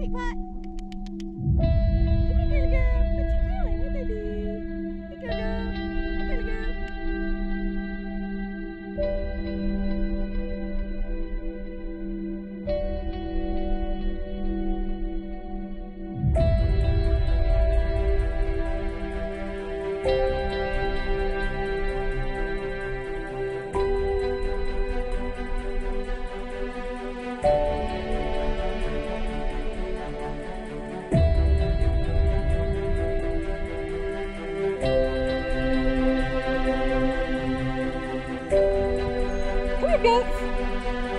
你看 seconds.